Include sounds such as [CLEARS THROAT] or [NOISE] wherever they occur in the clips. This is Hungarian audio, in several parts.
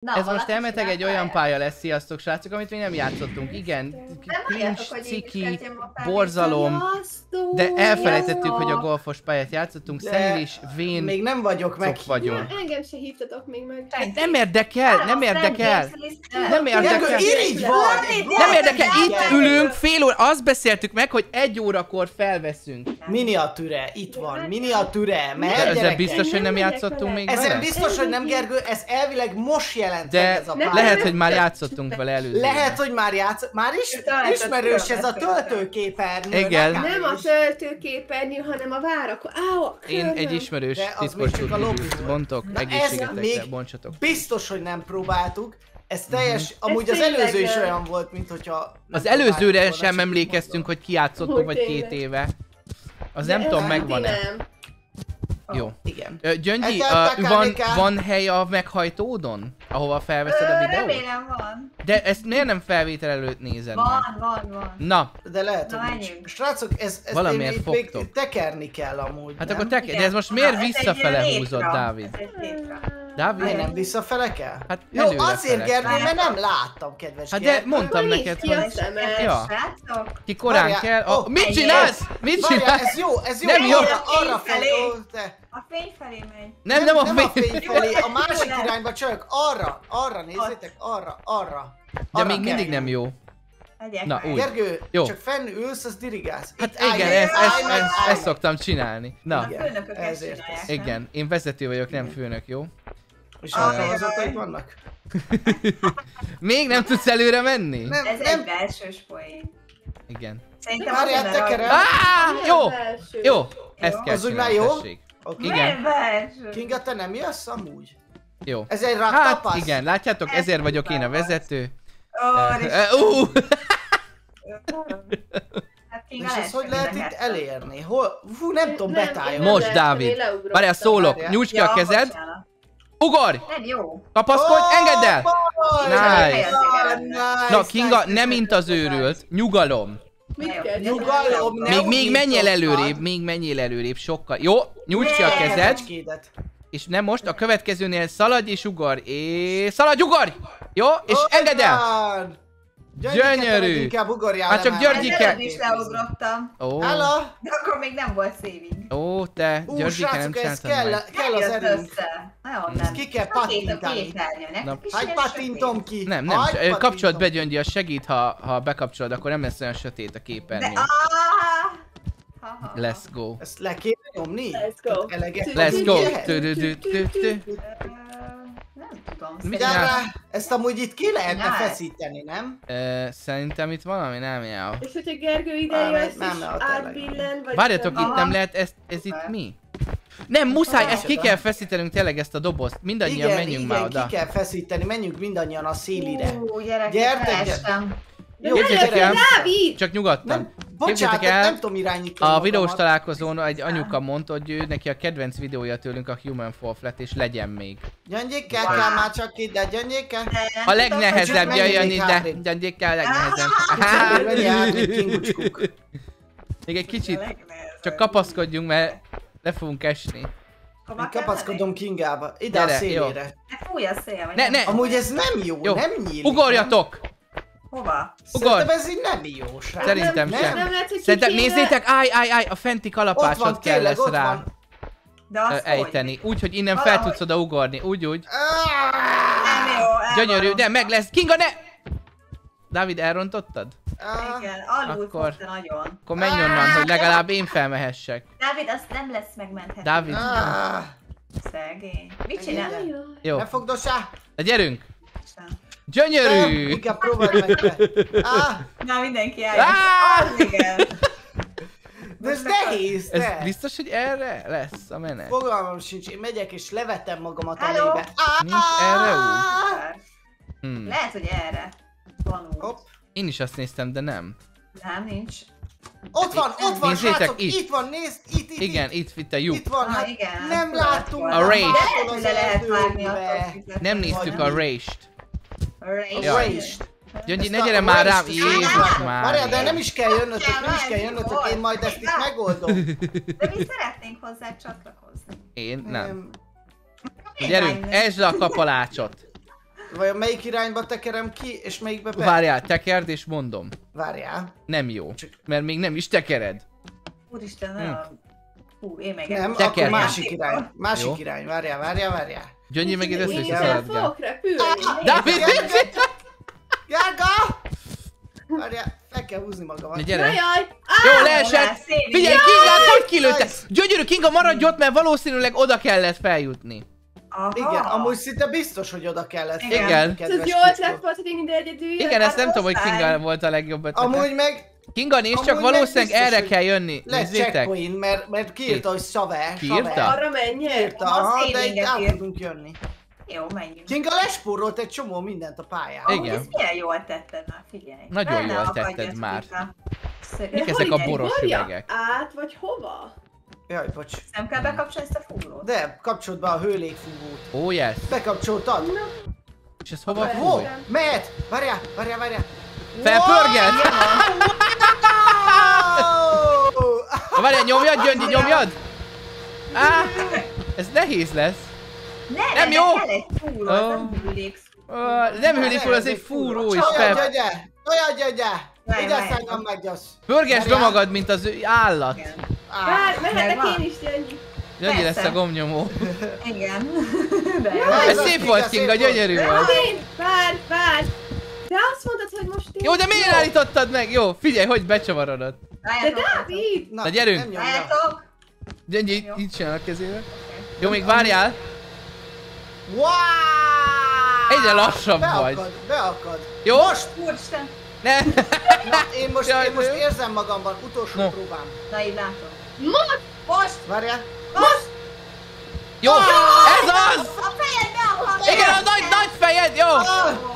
Na, Ez most elmeteg egy olyan pálya lesz, sziasztok srácok, amit még nem játszottunk. Igen, cringe, ciki, borzalom, Sziasztok! de elfelejtettük, hogy a golfos pályát játszottunk. Szenil is, vén, Még nem vagyok meg. vagyunk. Engem se hívtatok még meg. Senki. Nem érdekel, nem érdekel. Nem érdekel. irigy vagy! Nem érdekel, itt ülünk fél óra, azt beszéltük meg, hogy egy órakor felveszünk. Miniatűre, itt van, miniatűre, mert De ezzel biztos, hogy nem játszottunk még Ezen biztos, hogy nem Gergő, ez elvileg most jelent De ez a pálya. lehet, hogy már játszottunk vele előző. Lehet, hogy már játsz... Már is ismerős ez a töltőképernyő. Igen. Nem a töltőképernyő, hanem a várak. Áó, a Én egy ismerős titkos bontok, Na ez egészségetekre, még- bontsatok. Biztos, hogy nem próbáltuk. Ez teljes, Mhm. amúgy Ez az előző is olyan volt, mint hogyha... Az előzőre sem emlékeztünk, hogy ki játszottuk, Hogy vagy két éve. Az nem tudom, megvan-e. nem. Jó. Igen. Gyöngyi, ö, van, van hely a meghajtódon? Ahova felveszed a Ö, videót? Remélem van. De ezt miért nem felvétel előtt nézed meg? Van, van, van. Na, De lehet, Na, hogy. Srácok, ez, ez Valamiért én, fogtok. még tekerni kell amúgy, hát nem? akkor te, de ez most miért egy visszafele húzott, Dávid? Dávid? Miért nem visszafele kell? Hát Jó, azért. Gergő, mert nem láttam, kedves Hát de mondtam neked, hogy a. Ja. Ki korán kell. A, mit csinálsz? Mit csinálsz? ez jó, ez jó. Nem jó. Arra, felé. A fény felé megy. Nem, nem a nem a fény. fény felé, a másik irányba csak arra, arra nézzétek, arra, arra. De Arra még kell. mindig nem jó. Megyek Na, úgy. Gergő, Jó. csak fenn ülsz, az dirigálsz. Hát Itt igen, ezt, állj ezt, ezt, ezt szoktam csinálni. Na, A főnökök ezt ezért nem? igen, én vezető vagyok, nem főnök, jó? És alkalmazottak jaj. vannak? [LAUGHS] Még nem tudsz előre menni? Nem, Ez nem. egy belsős poén. Igen. Szerintem Várjál, tekerem. Á, jó, jó, ezt kell Az úgy csinálni, már jó? Oké. Igen. Kinga, te nem jössz amúgy? Jó. Ez egy Hát igen, látjátok, ezért vagyok én a vezető. Ó, eh, Ú, Hát Kinga És ezt hogy lehet itt elérni? Hol? Fú, nem tudom, nem Most, Dávid. Várjál, szólok, nyújtsd ki a kezed, bocsánat. ugorj! Nem jó. Kapaszkodj, engedd el! Nice. nice! Na, Kinga, nice, nem mint az őrült, nyugalom. Mit kell Nyugalom, ne Még, még menjél előrébb, még menjél előrébb, sokkal. Jó, nyújtsd ki a kezed, és nem most, a következőnél szaladj és ugorj, és szaladj, ugorj! Jó, és engedd el! Olyan. Gyönyörű. Inkább ugorjál Hát csak. Györgyike- előbb is leugrottam. Ó, Hello! De akkor még nem volt saving. ó, te, Ú, Györgyike nem srácok, ez csináltad kell, meg. kell az Nem erőnk. össze. Nagyon Ezt nem. ki kell pattintani. Hagy pattintom ki! Nem, nem, Hagy pattintom. be Gyöngyi, az segít, ha, ha bekapcsolod, akkor nem lesz olyan sötét a De képernyő. ha. Let's go. Ezt le kéne nyomni? Let's go. Let's go. Nem tudom. Mit rá, ezt amúgy itt ki lehetne Csinálj. feszíteni, nem? Ö, Szerintem itt valami nem jó. És hogyha Gergő ide jössz, nem, és átbillen, vagy... Várjatok, itt nem lehet, ez, ez itt mi? Nem, muszáj, ezt ki kell feszítenünk tényleg ezt a dobozt. Mindannyian igen, menjünk igen, már oda. ki kell feszíteni, menjünk mindannyian a szélire. Ú, gyerekek, Gyertek, Jó, jöjjön, el. Csak nyugodtan. Nem, bocsánat, el, nem tudom irányítani A videós találkozón egy anyuka mondta, hogy ő neki a kedvenc videója tőlünk a Human Fall Flat, és legyen még. Gyöngyékkel Wow. kell már csak ide, gyöngyékkel. A legnehezebb, jöjjön ide, gyöngyékkel a legnehezebb. Még egy kicsit, csak kapaszkodjunk, mert le fogunk esni. Én kapaszkodom Kingába. Ide Gyere, a szélére. Fúj a szél, vagy Ne, nem? ne. Amúgy ez nem jó, Jó. nem nyílik. Ugorjatok! Hova? Ugorj. Szerintem ez így nem jó, srác. Szerintem nem, sem. Nem lehet, hogy Szerintem nézzétek, állj, állj, állj, a fenti Ott kalapácsot van, kell tényleg, lesz ott rá van. De azt hogy? ejteni. Úgy, hogy innen fel Valahogy. tudsz oda ugorni. Úgy, úgy. Nem jó, Gyönyörű, elvarom. de meg lesz. Kinga, ne! Dávid, elrontottad? Igen, alul Akkor- nagyon. Akkor menj onnan, hogy legalább én felmehessek. Dávid, azt nem lesz megmenthető. Dávid, ah, Szegény. Mit csinál? Jó. Ne fogdossá! Na gyerünk! Nem, Gyönyörű! Inkább próbáld meg te. [LAUGHS] Ah, Na mindenki álljon. Á! Az igen. de ez nehéz, Ez te. biztos, hogy erre lesz a menet? Fogalmam sincs, én megyek és levetem magamat a Hello? mélybe. Ah, Nincs erre út? Szuper. Hmm. Lehet, hogy erre van út. Hopp. Én is azt néztem, de nem. Nem, nincs. Ott van, ott van, Nézzétek, srácok, itt. itt van, nézd, itt, itt, Igen, itt, itt a lyuk. itt van, Ah, hát igen, nem láttunk. A függetlenül. Nem néztük a Vagy- Rage-t. Gyöngyi, ne gyere már rám! Jézus már! Várjál, de nem is kell jönnötök, nem is kell jönnötök, én majd ezt itt megoldom. De mi szeretnénk hozzá csatlakozni. Én nem. Gyerünk, esd le a kapalácsot! Vajon melyik irányba tekerem ki, és melyikbe be? Várjál, tekerd és mondom. Várjál. Nem jó. Mert még nem is tekered. Úristen, nagyon... Hú, én meg Nem, Teker. akkor másik irány. Másik Jó. irány, várjál, várjál, várjál. Gyöngyi meg ide össze is szaladgál. fogok repülni. Dávid, mit? Járga! Várjál, meg kell húzni magamat. Na gyere. jaj! Jó, leesett! Figyelj, Kingát hogy kilőtte? Gyönyörű Kinga maradj ott, mert valószínűleg oda kellett feljutni. Aha. Igen, amúgy szinte biztos, hogy oda kellett. Igen. Igen. Ez jó ötlet volt, hogy én ide egyedül. Igen, ezt nem tudom, hogy. Kinga volt a legjobb ötlete. Amúgy meg Kinga nézd, csak valószínűleg biztos, erre kell jönni. lesz checkpoint, mert, mert kiírta, hogy szave, Kiírta? Arra menjek? Írta, Az aha, de élinget át tudunk jönni. Jó, menjünk. Kinga lespórolt egy csomó mindent a pályán. Igen. Amúgy ezt milyen jól tetted már, figyelj. Nagyon Bele jól tetted már. Mik ezek a boros üvegek? Át vagy hova? Jaj, bocs. Nem kell bekapcsolni ezt a fúrót? De, kapcsold be a hőlégfúvót. Ó, yes. Bekapcsoltad? És ez hova fúj? Mehet! Várjál, várjál, várjál! Felpörget? Várjál, nyomjad, Gyöngyi, nyomjad! Á, ez nehéz lesz. Ne, Nem jó! az Ó. nem hűlégsz. Ó, Nem hűlik fel, az egy fúró is Olyan gyögye! Olyan gyögye! Ide szálljon meg, gyasz! Pörgesd be magad, mint az ő állat. Bár, mehetek én is, Gyöngyi. Gyöngyi lesz a gomnyomó. Igen. Ez szép volt, Kinga, gyönyörű volt. Várj, várj. De azt mondtad, hogy most én... Jó, de miért állítottad meg? Jó, figyelj, hogy becsavarodott. De Dávid! Na, Na, gyerünk. Várjátok. Gyöngyi, Jó. így csinál a kezével. Jó, még várjál. Wow! Egyre lassabb vagy. Beakad, beakad. Jó? Most! Úristen. Ne. Na, én most, Jaj, én most jó. érzem magamban, utolsó No. próbám. Na így látom. Most! Most! Várjál. Most! Jó, ez az! A fejedbe! Igen, a nagy, nagy fejed, jó!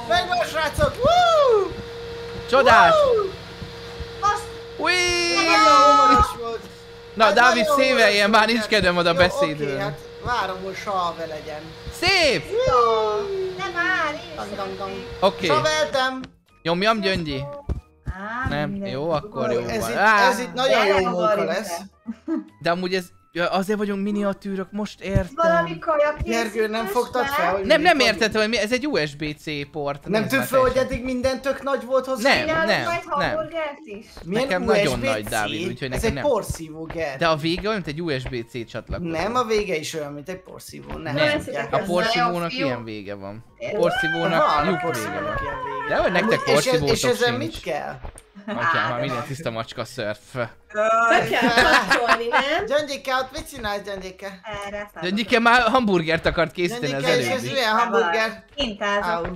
Megvan, srácok! Woo! Csodás! Woo! Most! Ui! Nagyon humoros volt. Na, Hát Dávid széveljen, már nincs kedvem oda Jó, Oké, hát várom, hogy salve legyen. Szép! Nem már. Oké, Salveltem! nyomjam, Gyöngyi. Nem, jó, akkor jó Ez van. ez itt nagyon jó Beleugorjunk lesz. De amúgy ez, ja, azért vagyunk miniatűrök, most értem. Valami kaja Gergő, nem fogtad fel, hogy Nem, nem értettem, hogy mi, ez egy USB-C port. Nem tűnt már fel, hogy eddig minden tök nagy volt hozzá? Nem, nem, nem. hamburgert is? Milyen Nekem nagyon USB-C? nagy, Dávid, úgyhogy Ez nekem egy nem. porszívó, Ger. De a vége olyan, mint egy USB-C csatlakozó. Nem, a vége is olyan, mint egy porszívó. Nem, Nem, a Ez porszívónak nagyon ilyen vége van. A porszívónak lyuk vége van. De hogy nektek Amúgy- és, és ezzel sincs. mit kell? Atyám, már de minden tiszta macska szörf. Be kell kapcsolni, nem? Gyöngyike, ott mit csinálsz, Gyöngyike? Erre. Gyöngyike már hamburgert akart készíteni az Gyöngyike, és előbb ez milyen hamburger? Kint állok. Au.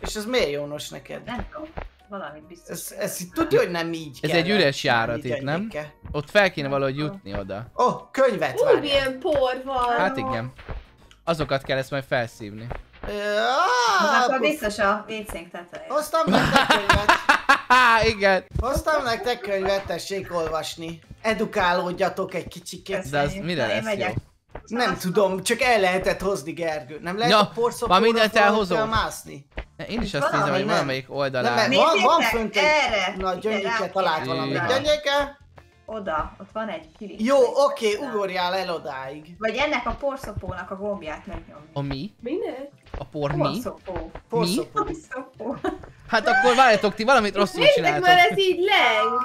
És ez miért jónos neked? Nem tudom. Valamit biztos. Ez, ez itt tudja, hogy nem így Ez kell egy üres járat itt, nem? Ott fel kéne valahogy jutni oda. Ó, oh, könyvet Új, milyen por van. Hát igen. Azokat kell ezt majd felszívni. Az akkor Ah, biztos a WC-nk teteje. Hoztam nektek könyvet. [LAUGHS] Igen. Hoztam nektek könyvet, tessék olvasni. Edukálódjatok egy kicsikét. De az mire lesz jó? Nem tudom, csak el lehetett hozni, Gergő. Nem lehet Ja, a porszopóra mindent elhozom. mászni. Én is azt Valami nézem, hogy nem. valamelyik Nem, oldalán. mert van, van fönt egy... erre. Na, Ide Gyöngyike talált valamit. Gyöngyike? Oda, ott van egy kilip. Jó, oké, ugorjál el odáig. Vagy ennek a porszopónak a gombját megnyomni. A mi? Minek? A por mi? Porszopó. Porszopó. Porszopó. Hát akkor várjatok, ti valamit rosszul csináltok. már ez így leng.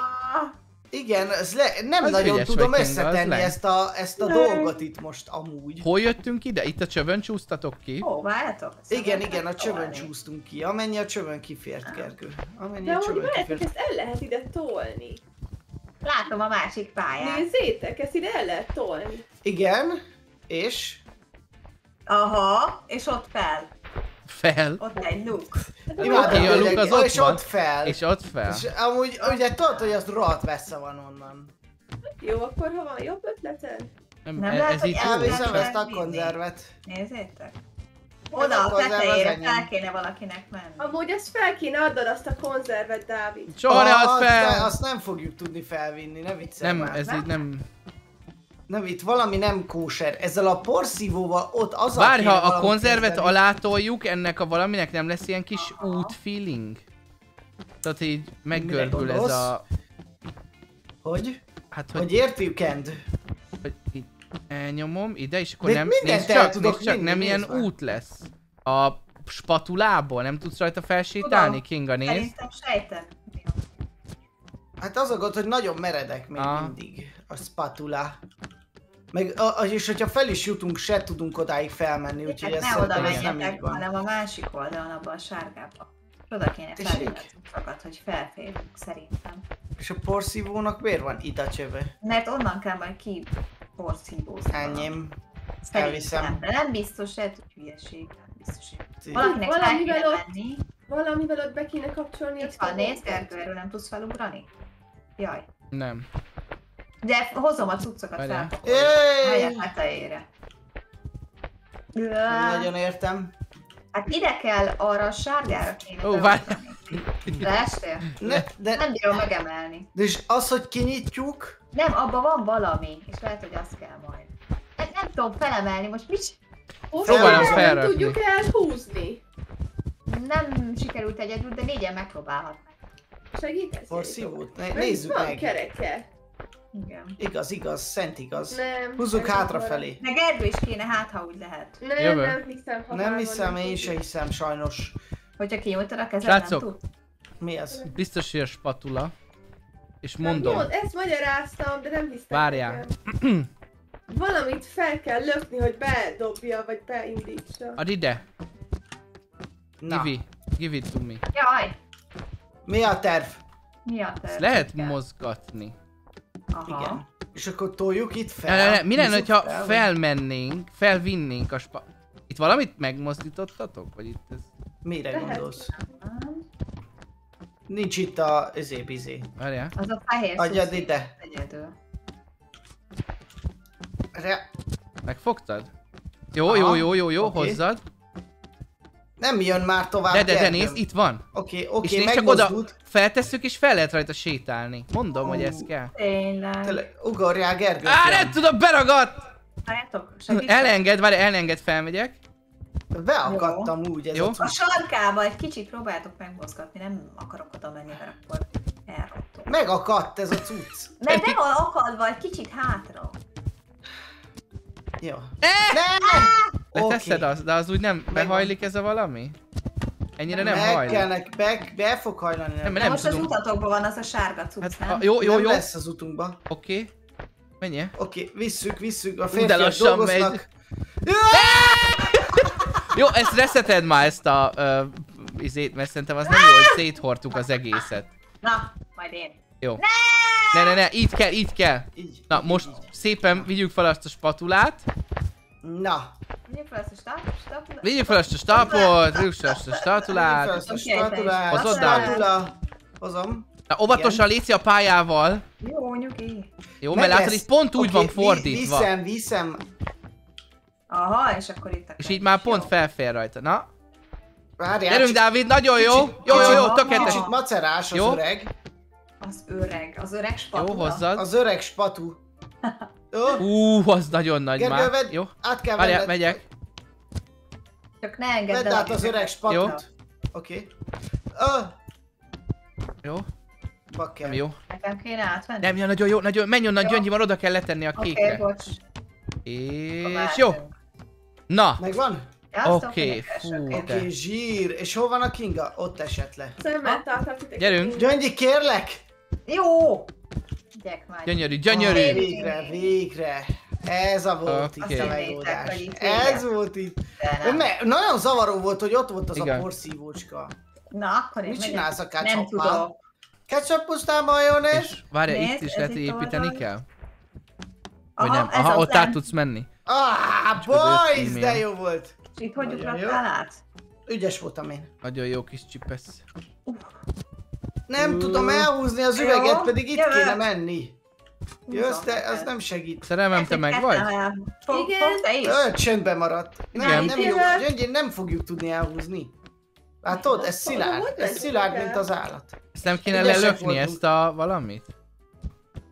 Igen, ez le, nem Az nagyon tudom összetenni ezt a, ezt a dolgot itt most amúgy. Hol jöttünk ide? Itt a csövön csúsztatok ki? Ó, várjatok. Igen, igen, a csövön csúsztunk ki. Amennyi a csövön kifért, Gergő. Amennyi De a csövön várjátok, kifért. ezt el lehet ide tolni. Látom a másik pályát. Nézzétek, ezt ide el lehet tolni. Igen, és... Aha, és ott fel. Fel. Ott egy luk. Imádom, Oké, a luk az ott és van. ott fel. És ott fel. És amúgy, ugye tudod, hogy az rohadt messze van onnan. Jó, akkor ha van jobb ötleted? Nem, Nem ez, lehet, ez hogy elviszem ezt a konzervet. Nézzétek. Oda a a tetejére fel kéne valakinek menni. Amúgy ezt fel kéne adnod azt a konzervet, Dávid. Soha ne add azt fel! Azt nem fogjuk tudni felvinni, ne viccelj Nem, már. ez így nem... Nem, itt valami nem kóser. Ezzel a porszívóval ott az Várj, ha a konzervet alátoljuk, ennek a valaminek nem lesz ilyen kis út feeling? Tehát így meggörbül ez a... Hogy? Hát, hogy, Hogy értjük, End? hogy itt elnyomom ide, és akkor De nem... Nézd csak, tudok nézd csak, nem ilyen már. út lesz. A spatulából? Nem tudsz rajta felsétálni, Tudom. Kinga, nézd? Szerintem sejtem. Hát az a gond, hogy nagyon meredek még Ah. mindig a spatula. Meg, a, a, és hogyha fel is jutunk, se tudunk odáig felmenni, úgyhogy ez Hát ne oda ez nem így menjetek, van. hanem a másik oldalon, abban a sárgában. Oda kéne cuccokat, hogy felférjünk, szerintem. És a porszívónak miért van ida csöve? Mert onnan kell majd ki porszívózni. Enyém. Szerintem, elviszem. nem biztos, lehet, hogy hülyeség. Nem biztos, hogy valakinek Valamivel ott- menni. Valamivel ott be kéne kapcsolni Itt a van, nézd, erről nem tudsz felugrani? Jaj. Nem. De hozom a cuccokat fel. Éj! Helyek tetejére. Nagyon értem. Hát ide kell, arra a sárgára kéne. Ó, várj. Leestél? Ne, de, Nem bírom megemelni. de és az, hogy kinyitjuk, Nem, abban van valami, és lehet, hogy azt kell majd. Nem, nem tudom felemelni, most mit Próbálom Most nem felrakni. tudjuk elhúzni. nem sikerült egyedül, de négyen megpróbálhatnak. Segítesz? Mert nézzük van meg. kereke. Igen. Igaz, igaz, szent igaz. Nem. Húzzuk nem hátrafelé. De Gergő is kéne, hát ha úgy lehet. Nem, Jövő. nem hiszem. ha Nem hiszem, én se hiszem sajnos. Hogyha kinyújtad a kezed, Srácok. nem tud. Mi az? Biztos, hogy a spatula. És Nem, mondom. Mond, ezt magyaráztam, de nem hiszem. Várjál. Valamit fel kell lökni, hogy bedobja, vagy beindítsa. Add ide. Na, Give, give it to me. Jaj! mi a terv? Mi a terv? Ezt lehet mozgatni. Aha. Igen. És akkor toljuk itt fel. Ne, ne, ne, mi lenne, hogyha fel, felmennénk, felvinnénk a spa... Itt valamit megmozdítottatok? Vagy itt ez... Mire gondolsz? Nincs itt a izé bizé. Várjál. Az a fehér Adjad ide. Egyedül. Re... Megfogtad? Jó, Aha, jó, jó, jó, jó, oké. hozzad. Nem jön már tovább. De, de, de nézd, itt van. Oké, És oké, nézd csak oda, feltesszük és fel lehet rajta sétálni. Mondom, hogy ez kell. Tényleg. Tényleg, ugorjál Gergő. Á, nem tudom, beragadt! Várjátok. Elenged, várj, elenged, felmegyek. Beakadtam úgy ez Jó. a sarkába egy kicsit próbáljátok megmozgatni, nem akarok oda menni, mert akkor elrottom. Megakadt ez a cucc. Mert be van akadva egy kicsit hátra. Jó. Eh! Nem! Leteszed Oké. azt, de az úgy nem behajlik ez a valami? Ennyire nem Meg hajlik. kell nek, be, be fog hajlani. Nem, Nem, De nem most az tudom. utatokban van az a sárga cucc, Hát, nem? a, jó, jó, nem jó. lesz az utunkba. Oké. Menjél. Oké, visszük, visszük. A férfiak lassan dolgoznak. megy. [LAUGHS] Jó, ezt reszeted már ezt a uh, izét, mert szerintem az nem jó, hogy széthortuk az egészet. Na, majd én. Jó. Ne, ne, ne, így kell, így kell. Így. Na, most szépen vigyük fel azt a spatulát. Na. Vigyük fel ezt a start, Vigyük fel azt a stapot, vigyük fel azt a Fel spatulát. ezt a Oké, spatulát. Hozod Spatula. Hozom. Na, óvatosan léci a pályával. Jó, nyugi. Jó, mert látod, itt pont úgy van fordítva. Viszem, viszem. Aha, és akkor itt a És így már pont felfér rajta. Na, Várjál. gyerünk csak Dávid, nagyon jó. Kicsit- Jó, jó, jó, tökéletes. Kicsit macerás az Jó. öreg. Az öreg, az öreg Jó, spatula. hozzad. Az öreg spatu. [LAUGHS] Jó? Ú, az nagyon nagy Gergő, már. vedd, Jó, át kell várjál, venned. megyek. Csak ne engedd Vedd át az öreg kezed. spatut. Oké. Ö, Jó, bakker. nem jó. Nekem kéne átvenni? Nem, jó, nagyon jó, nagyon, menj onnan, Jó. Gyöngyi, van oda kell letenni a Oké, kékre. bocs. És jó. Na, Megvan? Oké, fú, Oké, zsír. És hol van a Kinga? Ott esett le. Titeket. Gyerünk. Gyöngyi, kérlek! Jó! Gyerek már. gyönyörű, Ah, gyönyörű. Végre, végre. Ez a volt Oké. itt a megoldás. Ez volt itt. De nem. Me- nagyon zavaró volt, hogy ott volt az Igen. a porszívócska. Na, akkor én Mit csinálsz a Nem ketchuppal? tudok. Ketchup pusztán majónéz? És várj, Nézd, itt is lehet, hogy építeni kell? Vagy Aha, nem? Aha, ott át tudsz menni. Ah, boys, de jó volt. Itt hogy ugrattál át? Ügyes voltam én. Nagyon jó kis csipesz. Nem Ú. tudom elhúzni az Jó, üveget, pedig itt jövök. kéne menni. Jössz, te, az nem segít. Szerelmem, te meg vagy? Igen. Ö, csöndbe maradt. Nem, Igen. nem jó. Gyöngyén nem fogjuk tudni elhúzni. Látod, ez szilárd. Ez szilárd, mint az állat. Ezt nem kéne lelökni ezt a valamit?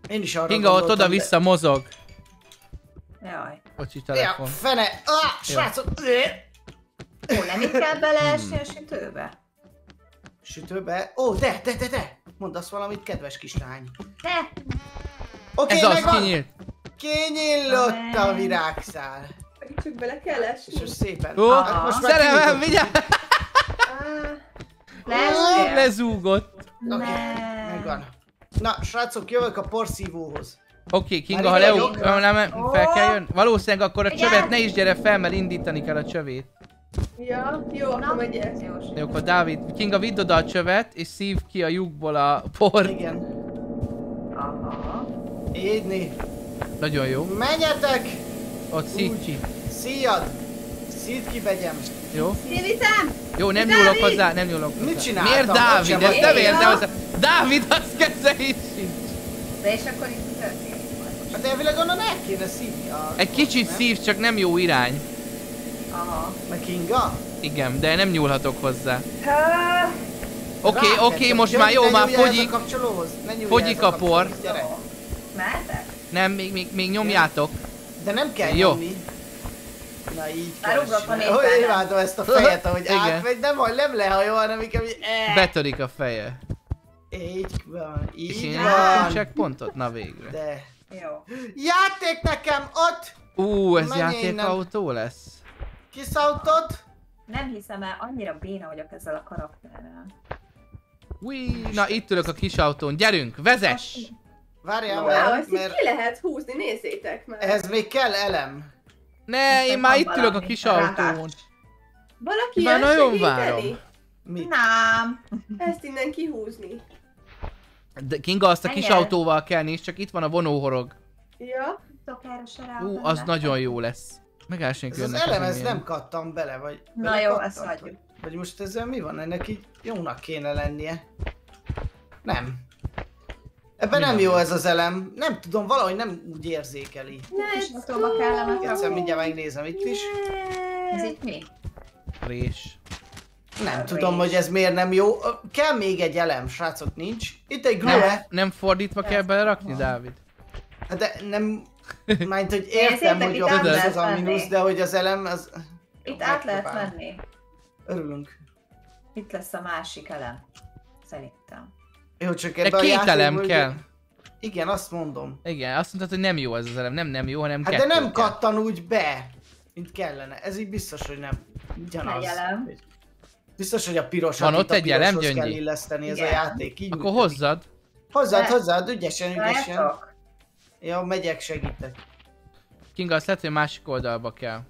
Én is arra Kinga ott de- oda-vissza mozog. Jaj. Bocsi, Ja, telefon. fene. Ah, srácok. Ó, nem itt kell beleesni a sütőbe? Sütőbe. Ó, de, de, de, de. Mondasz valamit, kedves kislány. Ne! Oké, Ez az, megvan. kinyílt. Kinyílott a virágszál. Csak bele kell És esni. most szépen. Ó, Hát most már szerelem, vigyázz! Á, Leestél? Lezúgott. Oké, Ne. megvan. Na, srácok, jövök a porszívóhoz. Oké, Kinga, Már ha leug... nem, fel kell jön. Valószínűleg akkor a csövet ne is gyere fel, mert indítani kell a csövét. Ja, jó, akkor megyek. Jó, Jó, akkor Dávid, Kinga, vidd oda a csövet, és szív ki a lyukból a por. Igen. Aha. Édni. Nagyon jó. Menjetek! Ott szív ki. Szíjad! Szíd ki begyem. Jó? Szívitem! Jó, nem Dávid! nyúlok hozzá, nem nyúlok hozzá. Mit csináltam? Miért Dávid? sem Ez vagy. nem jó. hozzá. Dávid, az keze itt sincs. De és akkor itt történik? Hát elvileg onnan el kéne szívni a... Egy kicsit szív, csak nem jó irány. Aha. Meg Kinga? Igen, de nem nyúlhatok hozzá. Oké, oké, most már jó, már fogyik. a. Ne Fogyik a por. Mehetek? Nem, még, még, még nyomjátok. De nem kell Jó. nyomni. Na így. Hogy imádom ezt a fejet, ahogy Igen. átmegy, nem, nem lehajol, hanem inkább így... eh. Betörik a feje. Így van, És így én van. elkapom checkpointot? Na végre. De... Jó. Játék nekem ott! Ú, ez játékautó lesz? Kiszautott? Nem hiszem el, annyira béna vagyok ezzel a karakterrel. Ui, na itt ülök a kis autón. Gyerünk, vezess! Várjál így mert ki lehet húzni, nézzétek már. ehhez még kell elem. Ne, én Van már itt ülök a kis autón. Valaki Már nagyon várom. Mit? Nem. [LAUGHS] Ezt innen kihúzni. De Kinga, azt a kis Engem. autóval kell nézni, csak itt van a vonóhorog. Ja. Ú, az nagyon jó lesz. Megállásunk Ez az elem, ez nem kattam bele, vagy... Na bele jó, kattant, ezt hagyjuk. Vagy, vagy most ezzel mi van? Ennek így jónak kéne lennie. Nem. Ebben nem nem jó ez az elem. Nem tudom, valahogy nem úgy érzékeli. Kis autóba kellemet Egyszer mindjárt megnézem itt is. Ez itt mi? Rés. Nem Rage. tudom, hogy ez miért nem jó. Kell még egy elem, srácok, nincs. Itt egy Nem, glue. nem fordítva kell belerakni, van. Dávid? Hát De nem... [LAUGHS] Mind, hogy értem, hogy a lehet az a mínusz, de hogy az elem, az... Itt át lehet menni. Örülünk. Itt lesz a másik elem. Szerintem. Jó, csak De ebben a két játékban elem kell. Igen, azt mondom. Igen, azt mondtad, hogy nem jó ez az elem. Nem nem jó, hanem Hát kettő de nem kell. kattan úgy be, mint kellene. Ez így biztos, hogy nem. Ugyanaz. Elem. Biztos, hogy a piros Van ott egy elem, kell illeszteni ez a Igen. játék. Így Akkor működik. hozzad. Hozzád, Ne. hozzád, ügyesen, ügyesen. Jó, megyek, segítek. Kinga, azt lehet, hogy a másik oldalba kell.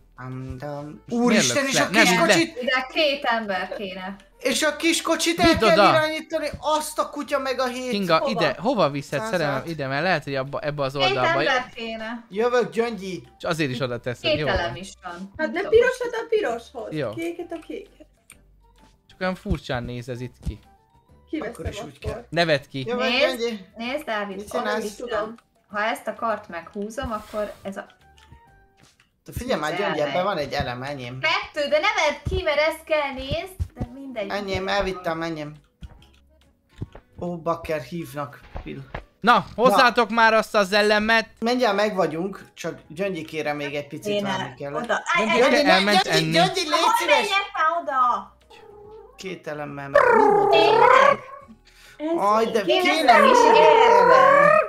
Úristen, és a Nem, kis le. kocsit, Ide két ember kéne. és a kis kocsit el kell irányítani, azt a kutya meg a hét. Kinga, hova? ide, hova viszed szerelem? Ide, mert lehet, hogy abba, ebbe az Két oldalba. ember kéne. Jövök, Gyöngyi. És azért is oda teszed, Két jó? elem is van. hát Nem ne tudom. pirosat a piroshoz. Jó. Kéket a kéket. Csak olyan furcsán néz ez itt ki. Kiveszem Akkor is úgy kell. Nevet ki. Jövök, Nézd. Gyöngyi. Nézd, Dávid, Mit csinálsz? Tudom. Ha ezt a kart meghúzom, akkor ez a... Te Figyelj már, Elmegy. ebben van egy elem, enyém. Kettő, de ne vedd ki, mert ezt kell nézd. De mindegy. Enyém, elvittem, enyém. Ó, bakker hívnak, Phil. Na, hozzátok már azt az ellemet. Mindjárt meg vagyunk, csak Gyöngyi kére még egy picit várni Kéne. kellett. Oda. Gyöngyi, Gyöngyi, elment Gyöngyi, enni. Gyöngyi, légy Hol szíves! már oda? Két elemmel meg. Tényleg? Aj, de Kéne kéne nem még is egy elem.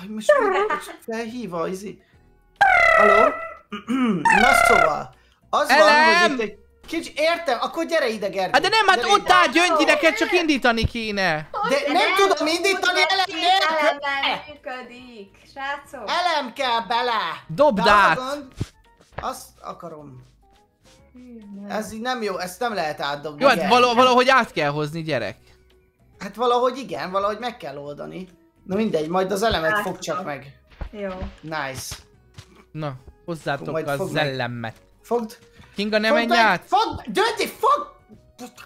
Aj, most mi felhív a izi. Haló? [CLEARS THROAT] Na szóval, az van, Elem! hogy itt egy kicsi, értem, akkor gyere ide, Gergő. Hát de nem, hát Gyere ott áll Gyöngyi, neked csak indítani kéne. De nem tudom indítani, elem nélkül. működik. Srácok. Elem kell bele. Dobd át. Azt akarom. Nem. Ez így nem jó, ezt nem lehet átdobni. Jó, hát valahogy át kell hozni, gyerek. Hát valahogy igen, valahogy meg kell oldani. Na mindegy, majd az elemet fog csak meg. Jó. Nice. Na, hozzátok Majd az ellemet. Fogd. Kinga, ne menj át. Fogd! Gyöngyi, fog!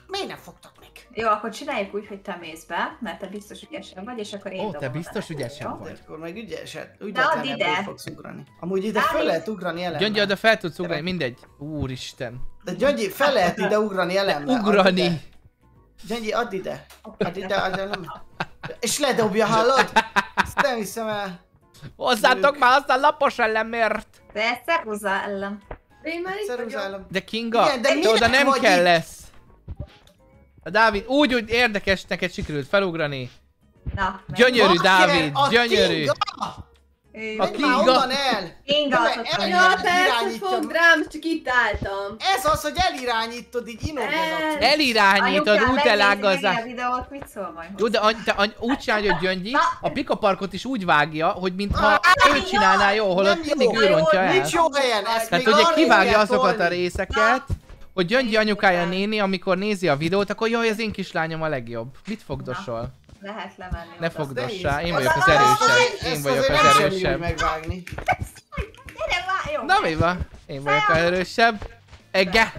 Miért nem fogtak meg? Jó, akkor csináljuk úgy, hogy te mész be, mert te biztos ügyesen vagy, és akkor én Ó, te biztos ügyesen jó? vagy. Akkor meg ügyesen, add ügyetlenebb ide. úgy fogsz ugrani. Amúgy ide Dávid. fel lehet ugrani elemmel. Gyöngyi, oda fel tudsz ugrani, mindegy. Úristen. De Gyöngyi, fel lehet ide ugrani elemmel. Ugrani. Gyöngyi, add ide. Add ide, add ide. És ledobja, hallod? Ezt nem hiszem el. Hozzátok már azt a lapos ellemért. De ceruza ellen. Én már itt vagyok. De Kinga, Igen, de te oda nem kell itt? lesz. A Dávid, úgy, úgy érdekes neked sikerült felugrani. Na, Gyönyörű, Dávid, gyönyörű. Kinga! Én- A Kinga. onnan el! Kinga. Ja, persze irányítja. fog rám, csak itt álltam. Ez az, hogy elirányítod, így inog ez a cucc. Elirányítod, úgy elágazzák. a videót, mit szól majd? Jó, de any, te any, úgy csinálja, hogy Gyöngyi a pikaparkot is úgy vágja, hogy mintha Ah, ő csinálná jó, holott mindig ő rontja el. Nincs jó helyen, ezt Tehát ugye kivágja azokat a részeket, hogy Gyöngyi anyukája néni, amikor nézi a videót, akkor jaj, az én kislányom a legjobb. Mit fogdosol? Lehet lemenni Ne oda. fogdossá, én vagyok az erősebb. Én vagyok az erősebb. megvágni. Gyere jó. Na mi van? Én vagyok az erősebb. Ege!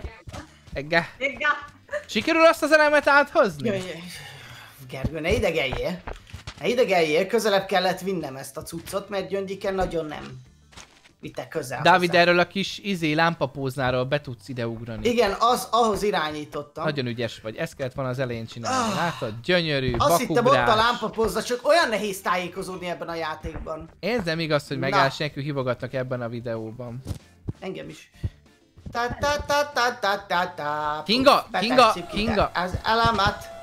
Ege! Kinga. Sikerül azt az elemet áthozni? Gergő, ne idegeljél. Ne idegeljél, közelebb kellett vinnem ezt a cuccot, mert Gyöngyiken nagyon nem. Vitte közel Dávid, hozzá. erről a kis izé lámpapóznáról be tudsz ide ugrani. Igen, az, ahhoz irányítottam. Nagyon ügyes vagy, ezt kellett volna az elején csinálni, Ah. látod? Gyönyörű, Azt hittem ott a lámpapozza, csak olyan nehéz tájékozódni ebben a játékban. Ez nem igaz, hogy megállás nélkül hívogatnak ebben a videóban. Engem is. Ta ta ta ta ta ta ta. Kinga, Kinga, Kinga. Az elemet.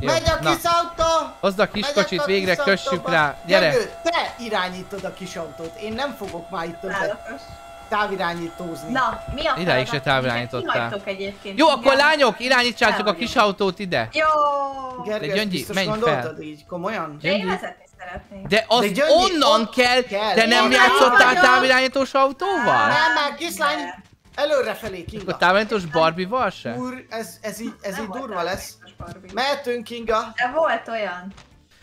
Jó, Megy a na, kis autó! hozd a kis kocsit, a végre kis kössük autóba. rá, gyere! Gergő, te irányítod a kis autót, én nem fogok már itt többet távirányítózni. Na, mi a Idáig se feladat? távirányítottál. Egyébként. Jó, akkor lányok, irányítsátok a kis autót ide! Jó. Gergő, De Gyöngyi, menj gondoltad így, komolyan? De én vezetni szeretnék. De az De Gyöngyi, onnan kell, kell. te nem Én játszottál vagyok. távirányítós autóval? Nem, már kislány, előrefelé, Akkor Kinga. távirányítós Barbie-val se? Úr, ez, ez így, ez így durva lesz. Barbie. Mehetünk, Kinga. De volt olyan.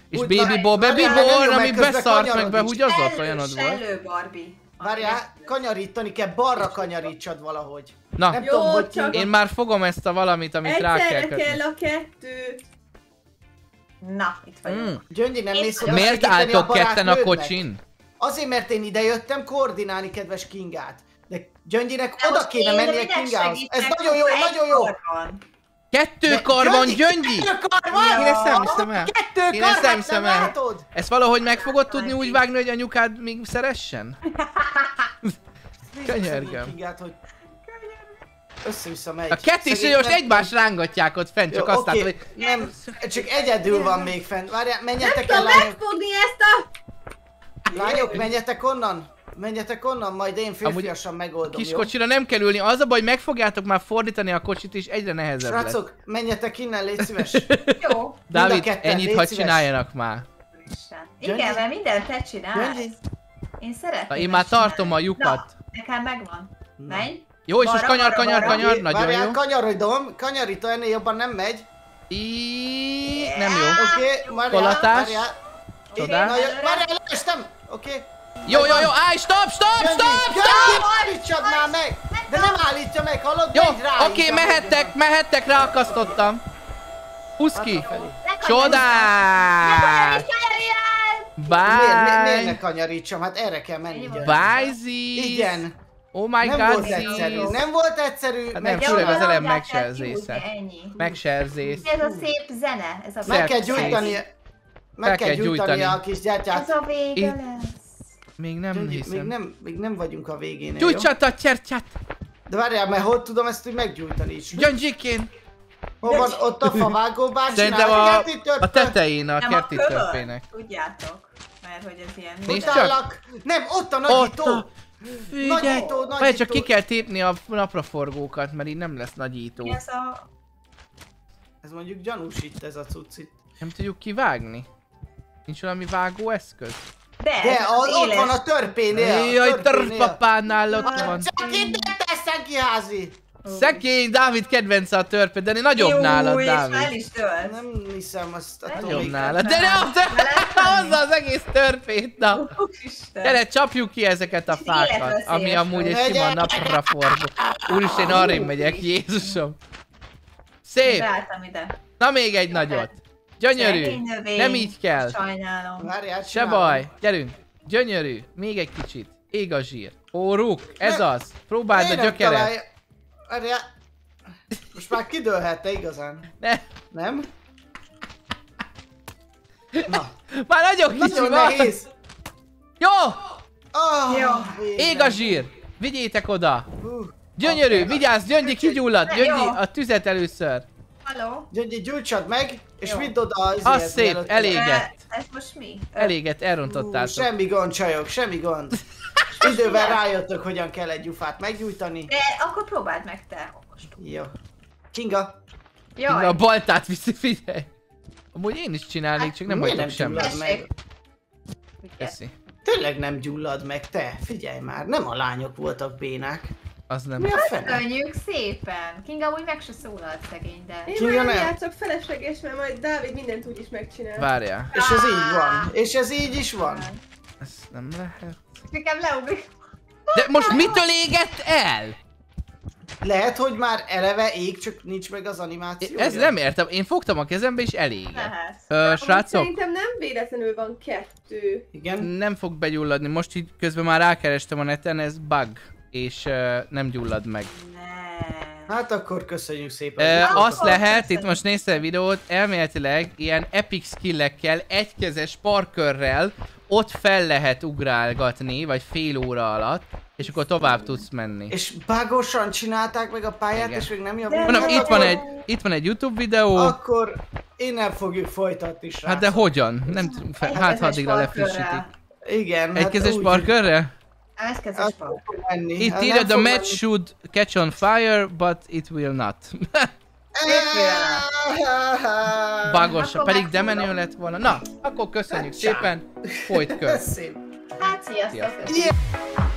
És Úgy, Baby na- Bo, Baby Born, ami beszart meg behugyozott, olyanod volt. Elő Barbie. Várjál, kanyarítani kell, balra kanyarítsad valahogy. Na, Nem Jó, tudom, hogy csak- én már fogom ezt a valamit, amit rá kell Egyszerre kötni. kell a kettőt. Na, itt vagyunk. Mm. Gyöngyi, nem mész oda Miért álltok ketten a kocsin? Azért, mert én idejöttem koordinálni kedves Kingát. De Gyöngyinek De oda kéne én mennie minek Kingához. Ez nagyon jó, nagyon jó. van. Kettő De kar van, Gyöngyi! Kettő kar van! Én ezt nem hiszem el. Kettő Én kar, ezt nem hát hiszem nem el. látod? Ezt valahogy meg fogod tudni úgy vágni, hogy anyukád még szeressen? [LAUGHS] Könyörgöm. Hogy össze-vissza megy. A kettő Szegény most nem- egymás rángatják ott fent, csak Jó, azt látod, hogy... Nem, csak egyedül van még fent. Várjál, Nem menjetek el, tudom lányok. megfogni ezt a... Lányok, menjetek onnan. Menjetek onnan, majd én férfiasan megoldom, Kis jó? kocsira nem kell ülni, az a baj, hogy meg fogjátok már fordítani a kocsit, és egyre nehezebb lesz. Srácok, menjetek innen, légy szíves. Jó. Dávid, ketten, ennyit hadd csináljanak már. Isten. Igen, mert mindent te csinálsz. Gyöngyi? Én szeretném. Na, én már tartom a lyukat. Na, nekem megvan. Na. Menj. Jó, és most kanyar, kanyar, balra. kanyar, nagyon Várjál, jó. kanyarodom, kanyarító, ennél jobban nem megy. I... Nem jó. Oké, okay, Tolatás. várjál. Leestem. Oké. Jó, jó, jó, állj, stop, stop, stop, stop! állítsad már meg! De nem állítja meg, hallod? Jó, oké, mehettek, mehettek, ráakasztottam. Húzz ki. Csodás! Miért, miért, miért ne Bye! kanyarítsam? Hát erre kell menni. Bye, Zee! Igen. Oh my Nem god, volt Zee! egyszerű. Nem volt egyszerű. Hát nem, főleg az adják megserzése. Megserzés. Ez a szép zene. Ez a Meg kell gyújtani. Meg kell gyújtani a kis Ez gyertyát. a vége lesz. Még nem Gyöngyi, Még hiszem. nem, még nem vagyunk a végén. jó? Gyújtsat a csercsát! De várjál, mert hogy tudom ezt úgy meggyújtani is. Gyöngyikén! Hol van ott a favágó bácsi? Szerintem a, a tetején a Nem kerti a törpének. Tudjátok. Mert hogy ez ilyen... Nézd csak. Nem, ott a Ott nagyító! a... Figyelj! Nagyító, Vagy csak nagyító. ki kell tépni a napraforgókat, mert így nem lesz nagyító. Mi ez a... Ez mondjuk gyanús itt ez a cucc itt. Nem tudjuk kivágni? Nincs valami vágó eszköz? De, De ez a, az ott van a törpénél. a Jaj, törpapánál ott van. Csak teszem ki házi! Szekély, Dávid kedvence a törpe, de nagyobb Jó, nálad, és Dávid. is tölt. Nem hiszem azt attól Nagyobb nálad. De ne, de hozza az egész törpét, na. Gyere, csapjuk ki ezeket a fákat, ami amúgy egy sima napra forgó. Úristen, arrébb megyek, Jézusom. Szép. Na még egy nagyot. Gyönyörű. Növény. Nem így kell. Sajnálom. Várjál, Se baj. Gyerünk. Gyönyörű. Még egy kicsit. Ég a zsír. Ó, rúg. Ez Ne- az. Próbáld a gyökeret. találja? Várjál. Most már kidőlhette igazán. Ne. Nem? Na, Már nagyon kicsi nagyon van. nehéz. Jó. Oh, Jó. Ég a zsír. Vigyétek oda. Gyönyörű. Vigyázz, Gyöngyi kigyullad. Gyöngyi, a tüzet először. Gyöngyi, gyújtsad meg, és Jó. vidd oda az Az szép, elég. Égett. De Ez most mi? Eléget, Ú, elrontottátok. semmi gond, csajok, semmi gond. [LAUGHS] Idővel rájöttök, hogyan kell egy gyufát meggyújtani. De akkor próbáld meg te. Jó. Kinga, Jaj, A baltát viszi, figyelj. Amúgy én is csinálnék, csak nem hagyok nem semmit. meg? Köszi. Tényleg nem gyullad meg, te? Figyelj már, nem a lányok voltak bénák. Az nem. Mi a? Köszönjük szépen! Kinga úgy meg se szólalt szegény, de... Én Kinga, már nem játszok felesleges, mert majd Dávid mindent úgy is megcsinál. Várjál. És ez így van. És ez így is van. Ez nem lehet. Nekem leugrik. De most mitől égett el? Lehet, hogy már eleve ég, csak nincs meg az animáció. Ez nem értem. Én fogtam a kezembe és. Lehet. Ö, srácok, Szerintem nem véletlenül van kettő. Igen. nem fog begyulladni. Most így közben már rákerestem a neten, ez bug. És uh, nem gyullad meg. Hát akkor köszönjük szépen. Ö, akkor azt lehet, köszönjük. itt most nézte a videót, elméletileg ilyen epic skillekkel, egykezes parkörrel ott fel lehet ugrálgatni, vagy fél óra alatt, és akkor tovább tudsz menni. És bágosan csinálták meg a pályát, Igen. és még nem javultak. Mondom, itt van egy, itt van egy YouTube videó, Akkor innen fogjuk folytatni, srácok. hát de hogyan? Nem tudom, hát addigra lefrissítik. Igen, Egykezes hát parkörre? Nem, ez kezes Hát park. fog menni. Itt írja, nem the match should catch on fire, but it will not. [LAUGHS] Bagos, pedig de menő lett volna. Na, akkor köszönjük szépen, folyt kör. Hát sziasztok!